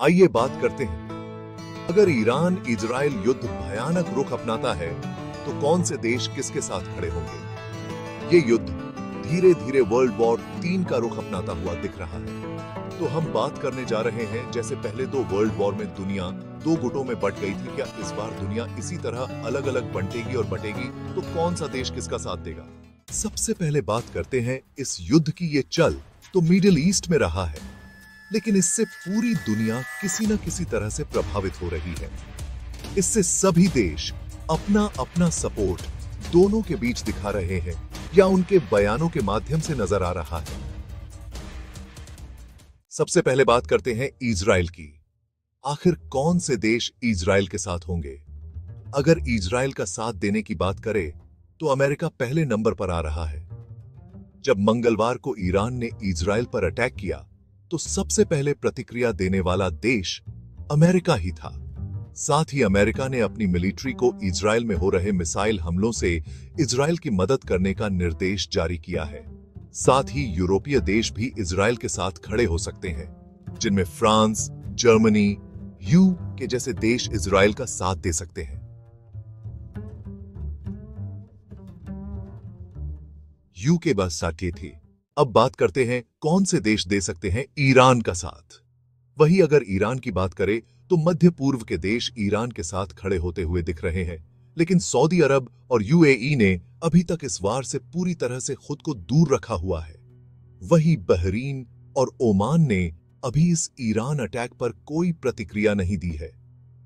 आइए बात करते हैं। अगर ईरान इजराइल युद्ध भयानक रुख अपनाता है तो कौन से देश किसके साथ खड़े होंगे? ये युद्ध धीरे धीरे वर्ल्ड वॉर तीन का रुख अपनाता हुआ दिख रहा है। तो हम बात करने जा रहे हैं, जैसे पहले दो वर्ल्ड वॉर में दुनिया दो गुटों में बट गई थी, क्या इस बार दुनिया इसी तरह अलग अलग बंटेगी और बटेगी? तो कौन सा देश किसका साथ देगा? सबसे पहले बात करते हैं, इस युद्ध की ये चल तो मिडिल ईस्ट में रहा है। लेकिन इससे पूरी दुनिया किसी न किसी तरह से प्रभावित हो रही है। इससे सभी देश अपना अपना सपोर्ट दोनों के बीच दिखा रहे हैं या उनके बयानों के माध्यम से नज़र आ रहा है। सबसे पहले बात करते हैं इजराइल की। आखिर कौन से देश इजराइल के साथ होंगे? अगर इजराइल का साथ देने की बात करें तो अमेरिका पहले नंबर पर आ रहा है। जब मंगलवार को ईरान ने इजराइल पर अटैक किया तो सबसे पहले प्रतिक्रिया देने वाला देश अमेरिका ही था। साथ ही अमेरिका ने अपनी मिलिट्री को इजराइल में हो रहे मिसाइल हमलों से इजराइल की मदद करने का निर्देश जारी किया है। साथ ही यूरोपीय देश भी इजराइल के साथ खड़े हो सकते हैं, जिनमें फ्रांस, जर्मनी, यू के जैसे देश इजराइल का साथ दे सकते हैं। यू के बस साथी थी। अब बात करते हैं, कौन से देश दे सकते हैं ईरान का साथ? वही अगर ईरान की बात करें तो मध्य पूर्व के देश ईरान के साथ खड़े होते हुए दिख रहे हैं। लेकिन सऊदी अरब और यूएई ने अभी तक इस वार से पूरी तरह से खुद को दूर रखा हुआ है। वही बहरीन और ओमान ने अभी इस ईरान अटैक पर कोई प्रतिक्रिया नहीं दी है।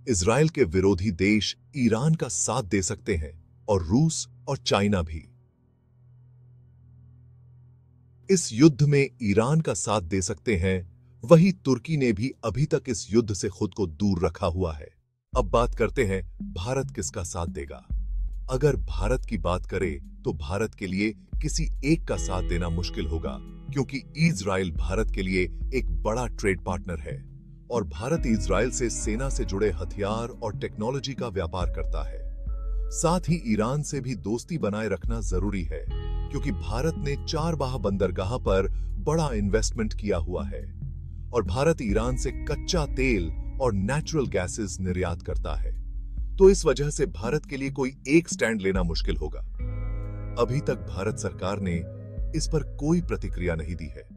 इसराइल के विरोधी देश ईरान का साथ दे सकते हैं और रूस और चाइना भी। इस युद्ध में ईरान का साथ दे सकते हैं, वही तुर्की ने भी अभी तक इस युद्ध से खुद को दूर रखा हुआ है। अब बात करते हैं, भारत किसका साथ देगा? अगर भारत की बात करें तो भारत के लिए किसी एक का साथ देना मुश्किल होगा, क्योंकि इजराइल भारत के लिए एक बड़ा ट्रेड पार्टनर है, और भारत इजराइल से सेना से जुड़े हथियार और टेक्नोलॉजी का व्यापार करता है। साथ ही ईरान से भी दोस्ती बनाए रखना ज़रूरी है। क्योंकि भारत ने चार बाह बंदरगाह पर बड़ा इन्वेस्टमेंट किया हुआ है और भारत ईरान से कच्चा तेल और नेचुरल गैसेस निर्यात करता है। तो इस वजह से भारत के लिए कोई एक स्टैंड लेना मुश्किल होगा। अभी तक भारत सरकार ने इस पर कोई प्रतिक्रिया नहीं दी है।